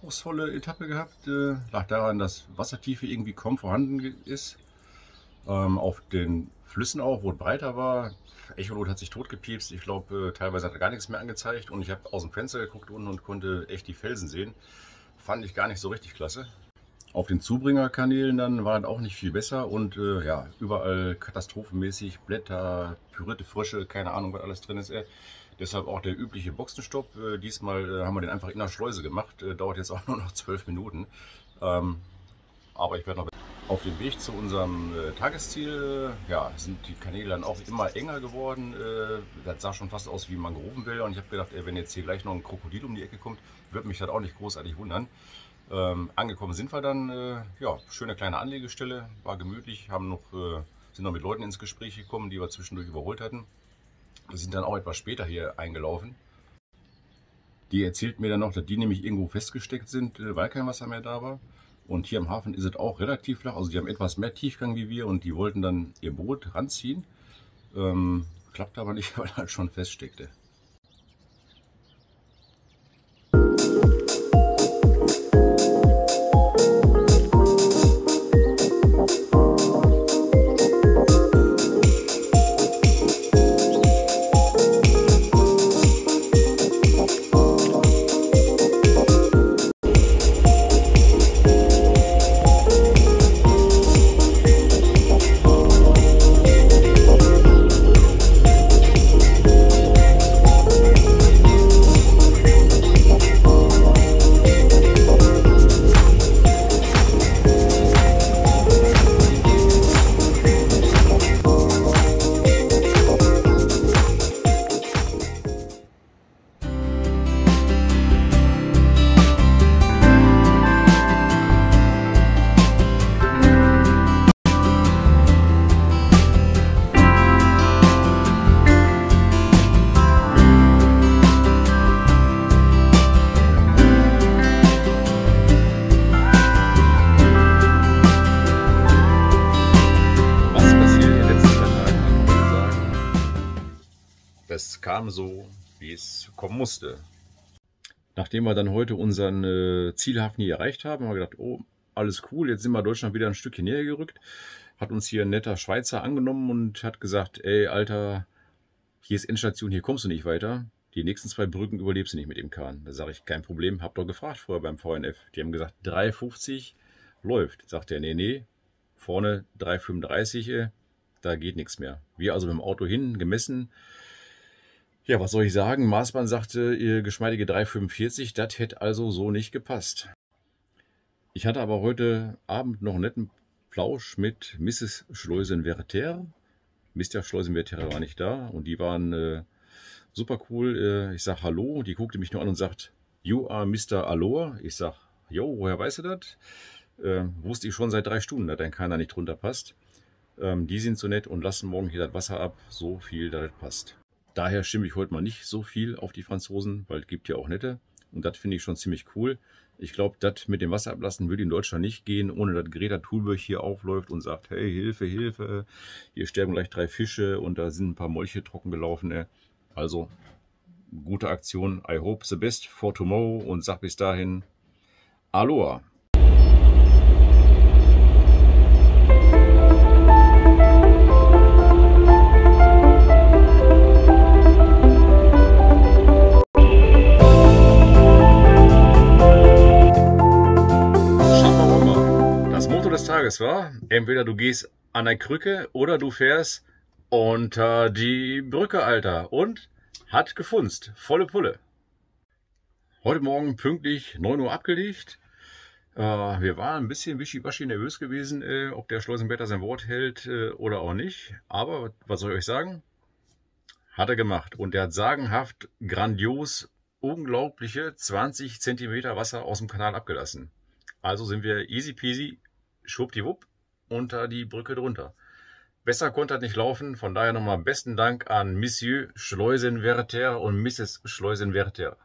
Anspruchsvolle Etappe gehabt. Äh, lag daran, dass Wassertiefe irgendwie kaum vorhanden ist. Ähm, auf den Flüssen auch, wo es breiter war. Echolot hat sich totgepiepst. Ich glaube, äh, teilweise hat er gar nichts mehr angezeigt. Und ich habe aus dem Fenster geguckt unten und konnte echt die Felsen sehen. Fand ich gar nicht so richtig klasse. Auf den Zubringerkanälen dann war es auch nicht viel besser und äh, ja, überall katastrophenmäßig Blätter, pürierte Frösche, keine Ahnung, was alles drin ist. Äh. Deshalb auch der übliche Boxenstopp. Äh, diesmal äh, haben wir den einfach in der Schleuse gemacht. Äh, dauert jetzt auch nur noch zwölf Minuten. Ähm, aber ich werde noch auf dem Weg zu unserem Tagesziel. Ja, sind die Kanäle dann auch immer enger geworden. Das sah schon fast aus wie Mangrovenwälder. Und ich habe gedacht, wenn jetzt hier gleich noch ein Krokodil um die Ecke kommt, würde mich das auch nicht großartig wundern. Ähm, angekommen sind wir dann, äh, ja, schöne kleine Anlegestelle, war gemütlich, haben noch, äh, sind noch mit Leuten ins Gespräch gekommen, die wir zwischendurch überholt hatten. Sind dann auch etwas später hier eingelaufen. Die erzählt mir dann noch, dass die nämlich irgendwo festgesteckt sind, äh, weil kein Wasser mehr da war. Und hier am Hafen ist es auch relativ flach, also die haben etwas mehr Tiefgang wie wir und die wollten dann ihr Boot ranziehen. Ähm, klappt aber nicht, weil halt schon feststeckte. Nachdem wir dann heute unseren äh, Zielhafen hier erreicht haben, haben wir gedacht, oh, alles cool, jetzt sind wir Deutschland wieder ein Stückchen näher gerückt. Hat uns hier ein netter Schweizer angenommen und hat gesagt, ey, Alter, hier ist Endstation, hier kommst du nicht weiter. Die nächsten zwei Brücken überlebst du nicht mit dem Kahn. Da sage ich, kein Problem, hab doch gefragt vorher beim VNF. Die haben gesagt, 3,50 läuft. Sagt er, nee, nee, vorne 3,35, da geht nichts mehr. Wir also mit dem Auto hin, gemessen. Ja, was soll ich sagen? Maßband sagte, ihr geschmeidige 3,45, das hätte also so nicht gepasst. Ich hatte aber heute Abend noch einen netten Plausch mit Mrs. Schleusen-Werther. Mr. Schleusen-Werther war nicht da und die waren äh, super cool. Äh, ich sag Hallo, die guckte mich nur an und sagt, You are Mr. Aloha. Ich sag, Jo, woher weißt du das? Äh, wusste ich schon seit drei Stunden, dass dein Keiner nicht drunter passt. Ähm, die sind so nett und lassen morgen hier das Wasser ab, so viel, dass das passt. Daher stimme ich heute mal nicht so viel auf die Franzosen, weil es gibt ja auch nette. Und das finde ich schon ziemlich cool. Ich glaube, das mit dem Wasser ablassen würde in Deutschland nicht gehen, ohne dass Greta Thunberg hier aufläuft und sagt, hey, Hilfe, Hilfe, hier sterben gleich drei Fische und da sind ein paar Molche trocken gelaufen. Also, gute Aktion. I hope the best for tomorrow und sag bis dahin Aloha. Tages war, entweder du gehst an der Krücke oder du fährst unter die Brücke, Alter. Und hat gefunzt. Volle Pulle. Heute Morgen pünktlich 9 Uhr abgelegt. Äh, wir waren ein bisschen wischiwaschi nervös gewesen, äh, ob der Schleusenbetter sein Wort hält äh, oder auch nicht. Aber was soll ich euch sagen? Hat er gemacht. Und er hat sagenhaft, grandios, unglaubliche 20 Zentimeter Wasser aus dem Kanal abgelassen. Also sind wir easy peasy schwuppdiwupp unter die Brücke drunter. Besser konnte er nicht laufen, von daher nochmal besten Dank an Monsieur Schleusenwerter und Mrs. Schleusenwerter.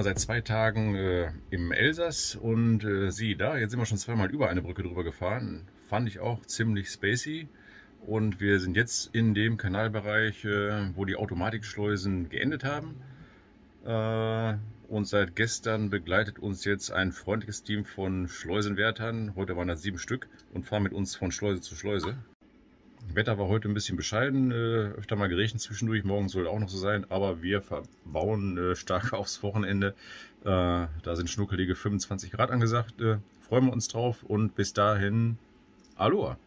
Wir seit zwei Tagen äh, im Elsass und äh, sieh da, jetzt sind wir schon zweimal über eine Brücke drüber gefahren. Fand ich auch ziemlich spacey. Und wir sind jetzt in dem Kanalbereich, äh, wo die Automatikschleusen geendet haben. Äh, und seit gestern begleitet uns jetzt ein freundliches Team von Schleusenwärtern. Heute waren das sieben Stück und fahren mit uns von Schleuse zu Schleuse. Wetter war heute ein bisschen bescheiden, äh, öfter mal geregnet zwischendurch, morgen soll auch noch so sein, aber wir verbauen äh, stark aufs Wochenende. Äh, da sind schnuckelige 25 Grad angesagt. freuen wir uns drauf und bis dahin, Aloha!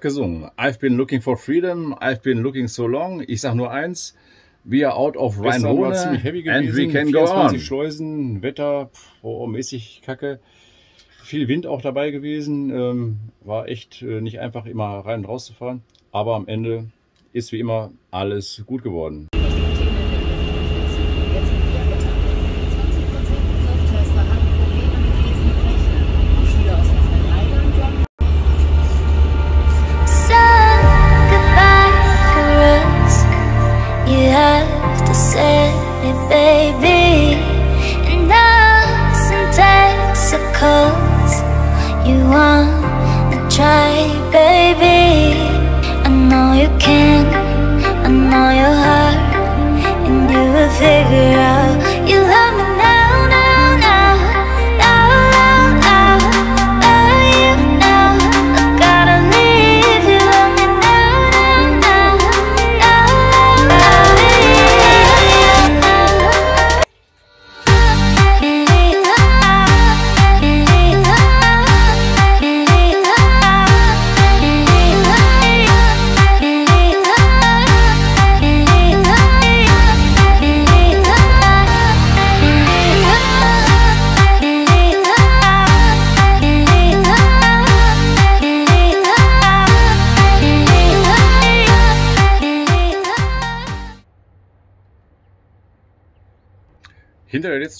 Hat gesungen. I've been looking for freedom, I've been looking so long. Ich sag nur eins. We are out of Rheinhone and we can go 24 on. Schleusen, Wetter, oh, mäßig kacke. Viel Wind auch dabei gewesen. Ähm, war echt äh, nicht einfach immer rein und raus zu fahren. Aber am Ende ist wie immer alles gut geworden. Say it, baby. And. You wanna try, baby. I know you can.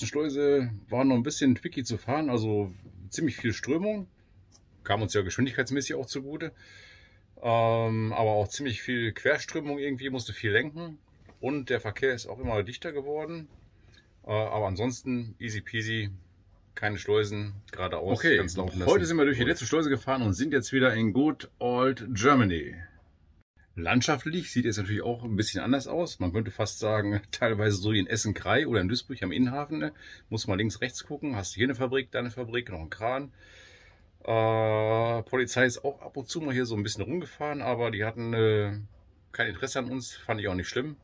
Letzten Schleuse war noch ein bisschen tricky zu fahren, also ziemlich viel Strömung. Kam uns ja geschwindigkeitsmäßig auch zugute. Ähm, aber auch ziemlich viel Querströmung irgendwie, musste viel lenken. Und der Verkehr ist auch immer dichter geworden. Äh, aber ansonsten easy peasy, keine Schleusen, geradeaus, Okay, ganz laufen lassen. heute sind wir durch die letzte Schleuse gefahren und sind jetzt wieder in Good Old Germany. Landschaftlich sieht es natürlich auch ein bisschen anders aus. Man könnte fast sagen, teilweise so wie in Essen-Krei oder in Duisburg am Innenhafen. Ne? Muss mal links, rechts gucken. Hast hier eine Fabrik, da eine Fabrik, noch einen Kran. Äh, Polizei ist auch ab und zu mal hier so ein bisschen rumgefahren, aber die hatten äh, kein Interesse an uns. Fand ich auch nicht schlimm.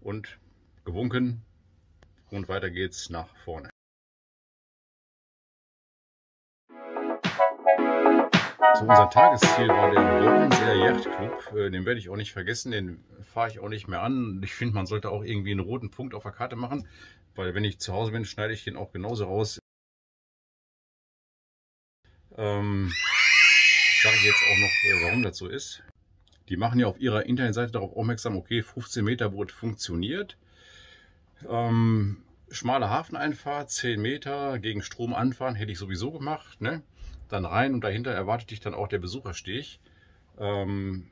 Und gewunken. Und weiter geht's nach vorne. So, unser Tagesziel war der Bodensee Yachtclub. Äh, Den werde ich auch nicht vergessen, den fahre ich auch nicht mehr an. Ich finde, man sollte auch irgendwie einen roten Punkt auf der Karte machen, weil wenn ich zu Hause bin, schneide ich den auch genauso raus. Ähm, sage ich jetzt auch noch, äh, warum das so ist. Die machen ja auf ihrer Internetseite darauf aufmerksam, okay, 15 Meter Boot funktioniert. Ähm, schmale Hafeneinfahrt, 10 Meter, gegen Strom anfahren, hätte ich sowieso gemacht. Ne? Dann rein und dahinter erwartet dich dann auch der Besuchersteg. Ähm,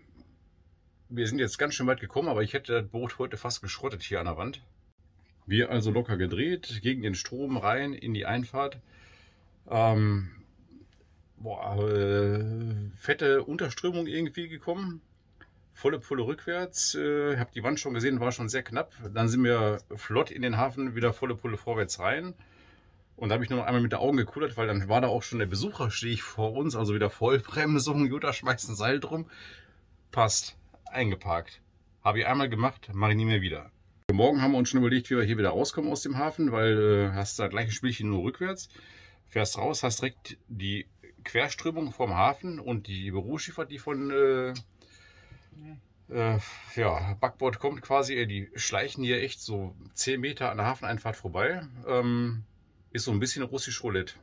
wir sind jetzt ganz schön weit gekommen, aber ich hätte das Boot heute fast geschrottet hier an der Wand. Wir also locker gedreht, gegen den Strom rein in die Einfahrt. Ähm, boah, äh, fette Unterströmung irgendwie gekommen. Volle Pulle rückwärts. Äh, hab die Wand schon gesehen, war schon sehr knapp. Dann sind wir flott in den Hafen, wieder volle Pulle vorwärts rein. Und da habe ich nur noch einmal mit den Augen gekullert, weil dann war da auch schon der Besuchersteg vor uns, also wieder Vollbremsung. Jutta schmeißt ein Seil drum. Passt. Eingeparkt. Habe ich einmal gemacht, mache ich nie mehr wieder. Morgen haben wir uns schon überlegt, wie wir hier wieder rauskommen aus dem Hafen, weil äh, hast da gleiche Spielchen nur rückwärts. Fährst raus, hast direkt die Querströmung vom Hafen und die Büroschiffer, die von äh, äh, ja, Backbord kommt quasi. äh, Die schleichen hier echt so 10 Meter an der Hafeneinfahrt vorbei. Ähm, ist so ein bisschen russisch Roulette.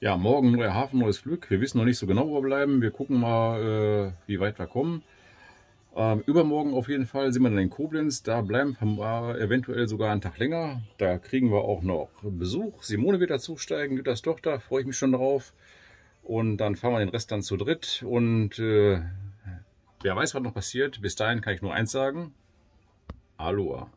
Ja, morgen neuer Hafen, neues Glück. Wir wissen noch nicht so genau, wo wir bleiben. Wir gucken mal, äh, wie weit wir kommen. Ähm, übermorgen auf jeden Fall sind wir dann in Koblenz. Da bleiben wir eventuell sogar einen Tag länger. Da kriegen wir auch noch Besuch. Simone wird dazusteigen, Jütters Tochter. Freue ich mich schon drauf. Und dann fahren wir den Rest dann zu dritt. Und äh, wer weiß, was noch passiert. Bis dahin kann ich nur eins sagen. Aloha.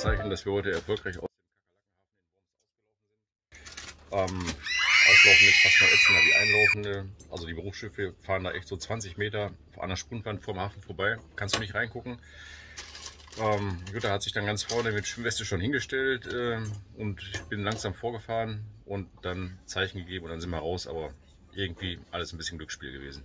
Zeichen, dass wir heute erfolgreich aus ähm, Auslaufen ist fast noch ätzender wie einlaufende. Also die Berufsschiffe fahren da echt so 20 Meter an der Sprungwand vom Hafen vorbei. Kannst du nicht reingucken. Ähm, Jutta hat sich dann ganz vorne mit Schwimmweste schon hingestellt ähm, und ich bin langsam vorgefahren und dann Zeichen gegeben und dann sind wir raus. Aber irgendwie alles ein bisschen Glücksspiel gewesen.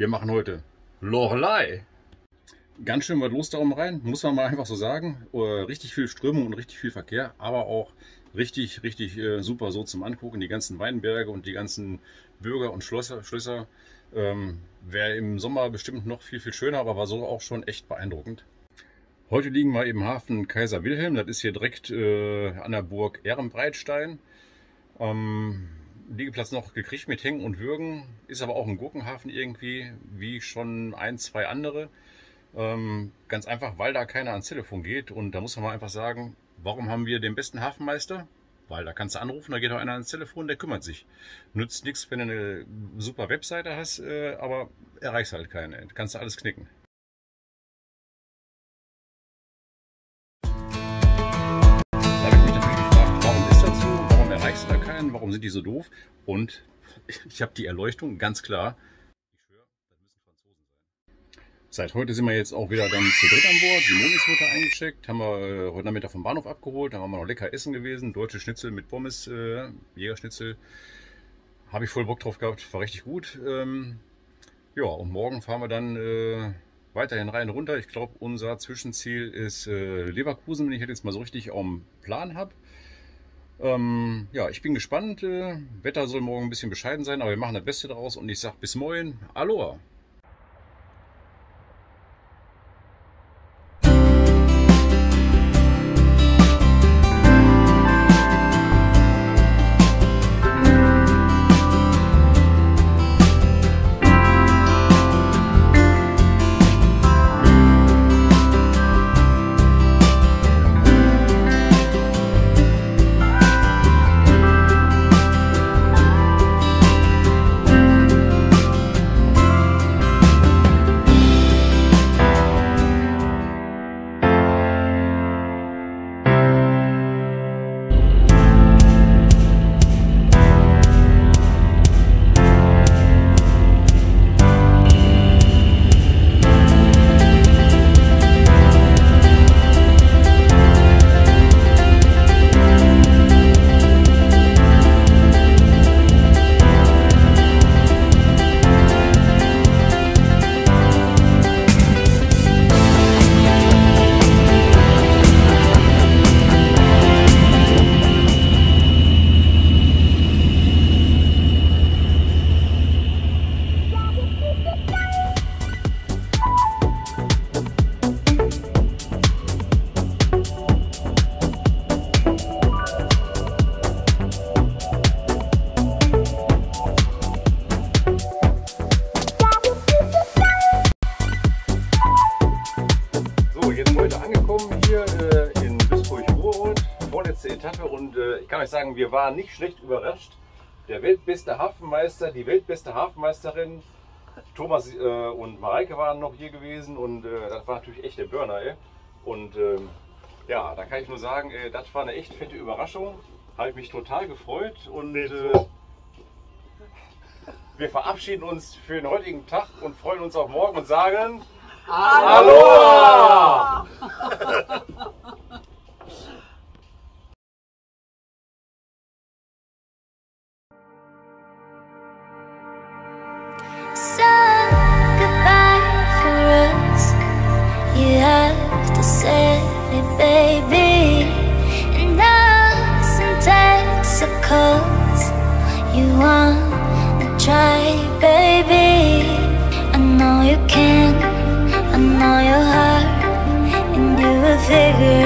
Wir machen heute Lorelei. Ganz schön was los da oben rein, muss man mal einfach so sagen. Äh, richtig viel Strömung und richtig viel Verkehr, aber auch richtig, richtig äh, super so zum Angucken. Die ganzen Weinberge und die ganzen Bürger und Schlösser. Schlösser ähm, Wäre im Sommer bestimmt noch viel, viel schöner, aber war so auch schon echt beeindruckend. Heute liegen wir im Hafen Kaiser Wilhelm. Das ist hier direkt äh, an der Burg Ehrenbreitstein. Ähm, Liegeplatz noch gekriegt mit Hängen und Würgen. Ist aber auch ein Gurkenhafen irgendwie, wie schon ein, zwei andere. Ähm, ganz einfach, weil da keiner ans Telefon geht. Und da muss man mal einfach sagen, warum haben wir den besten Hafenmeister? Weil da kannst du anrufen, da geht auch einer ans Telefon, der kümmert sich. Nützt nichts, wenn du eine super Webseite hast, äh, aber erreichst halt keine. Kannst du alles knicken. Da keinen? Warum sind die so doof? Und ich habe die Erleuchtung, ganz klar. Ich schwöre, das müssen Franzosen sein. Seit heute sind wir jetzt auch wieder dann zu dritt an Bord. Simone ist heute eingecheckt, haben wir äh, heute Nachmittag vom Bahnhof abgeholt, dann haben wir noch lecker essen gewesen, deutsche Schnitzel mit Pommes, äh, Jägerschnitzel. Habe ich voll Bock drauf gehabt, war richtig gut. Ähm, ja, und morgen fahren wir dann äh, weiterhin rein runter. Ich glaube, unser Zwischenziel ist äh, Leverkusen, wenn ich jetzt mal so richtig dem Plan habe. Ähm, ja, ich bin gespannt. Äh, Wetter soll morgen ein bisschen bescheiden sein, aber wir machen das Beste daraus und ich sage bis morgen. Aloha! Sagen, wir waren nicht schlecht überrascht. Der weltbeste Hafenmeister, die weltbeste Hafenmeisterin, Thomas äh, und Mareike waren noch hier gewesen und äh, das war natürlich echt der Burner. Ey. Und ähm, ja, da kann ich nur sagen, äh, das war eine echt fette Überraschung. Habe ich mich total gefreut und äh, wir verabschieden uns für den heutigen Tag und freuen uns auf morgen und sagen Aloha! goodbye for us. You have to say it, baby. And in Texas, you wanna try, baby. I know you can, I know your heart, and you will figure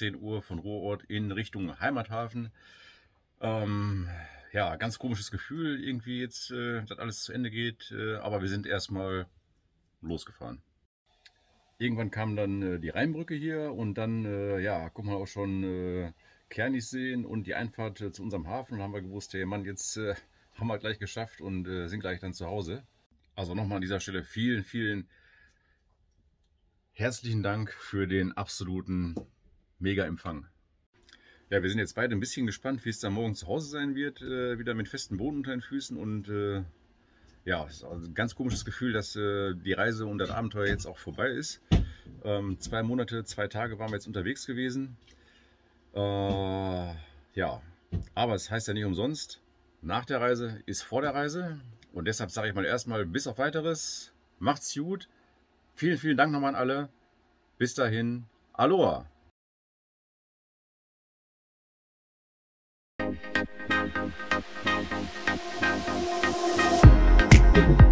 10 Uhr von Ruhrort in Richtung Heimathafen. Ähm, ja, ganz komisches Gefühl irgendwie jetzt, äh, dass alles zu Ende geht, äh, aber wir sind erstmal losgefahren. Irgendwann kam dann äh, die Rheinbrücke hier und dann, äh, ja, gucken wir auch schon äh, Kernis sehen und die Einfahrt äh, zu unserem Hafen. Da haben wir gewusst, hey Mann, jetzt äh, haben wir gleich geschafft und äh, sind gleich dann zu Hause. Also nochmal an dieser Stelle vielen, vielen herzlichen Dank für den absoluten Mega-Empfang. Ja, wir sind jetzt beide ein bisschen gespannt, wie es dann morgen zu Hause sein wird, äh, wieder mit festem Boden unter den Füßen und äh, ja, es ist also ein ganz komisches Gefühl, dass äh, die Reise und das Abenteuer jetzt auch vorbei ist. Ähm, zwei Monate, zwei Tage waren wir jetzt unterwegs gewesen. Äh, ja, aber es heißt ja nicht umsonst, nach der Reise ist vor der Reise. Und deshalb sage ich mal erstmal bis auf weiteres. Macht's gut. Vielen, vielen Dank nochmal an alle. Bis dahin. Aloha. Thank